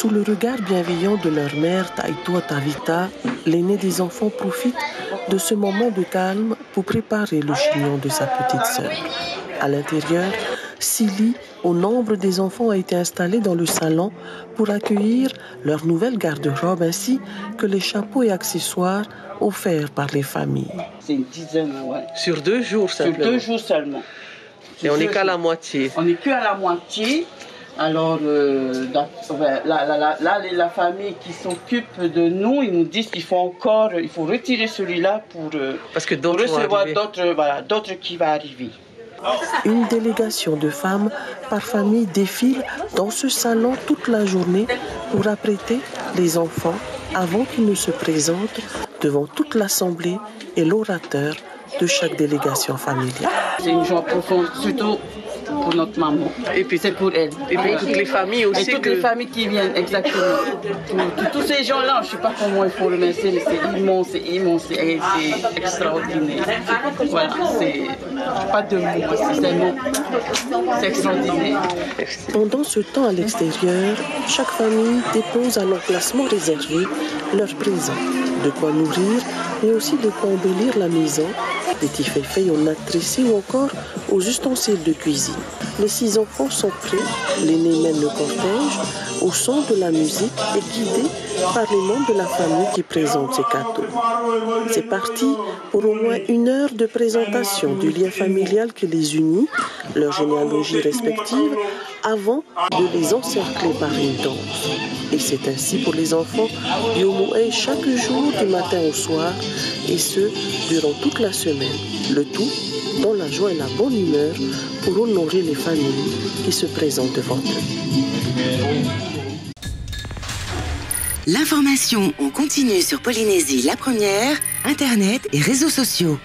Sous le regard bienveillant de leur mère Taito Tavita, l'aîné des enfants profite de ce moment de calme pour préparer le chignon de sa petite sœur. À l'intérieur, Silly, au nombre des enfants, a été installé dans le salon pour accueillir leur nouvelle garde-robe ainsi que les chapeaux et accessoires offerts par les familles. C'est une dizaine, ouais. Sur deux jours Sur simplement. deux jours seulement. Et on n'est qu'à la moitié. On n'est que à la moitié. Alors, euh, la- la- là, les- la famille qui s'occupe de nous, ils nous disent qu'il faut encore, il faut retirer celui-là pour, euh, Parce que pour recevoir arriver. d'autres, voilà, d'autres qui va arriver. Une délégation de femmes par famille défile dans ce salon toute la journée pour apprêter les enfants avant qu'ils ne se présentent devant toute l'assemblée et l'orateur de chaque délégation familiale. C'est une joie profonde, surtout pour notre maman. Et puis, C'est pour elle. et puis toutes les familles aussi. Et toutes que- les familles qui viennent, exactement. Tous- ces gens-là, je ne sais pas comment il faut remercier, mais c'est immense, c'est immense, c'est extraordinaire. Voilà, c'est pas de mots, c'est extraordinaire. Pendant ce temps à l'extérieur, chaque famille dépose à l'emplacement réservé leurs présents, de quoi nourrir, mais aussi de quoi embellir la maison, des petits féfés en natte tressée ou encore aux ustensiles de cuisine. Les six enfants sont prêts, l'aîné mène le cortège au son de la musique et guidé par les membres de la famille qui présentent ces cadeaux. C'est parti pour au moins une heure de présentation du lien familial qui les unit, leur généalogie respective, avant de les encercler par une danse. Et c'est ainsi pour les enfants du chaque jour du matin au soir, et ce, durant toute la semaine. Le tout dans la joie et la bonne humeur pour honorer les familles qui se présentent devant eux. L'information en continu sur Polynésie la première, Internet et réseaux sociaux.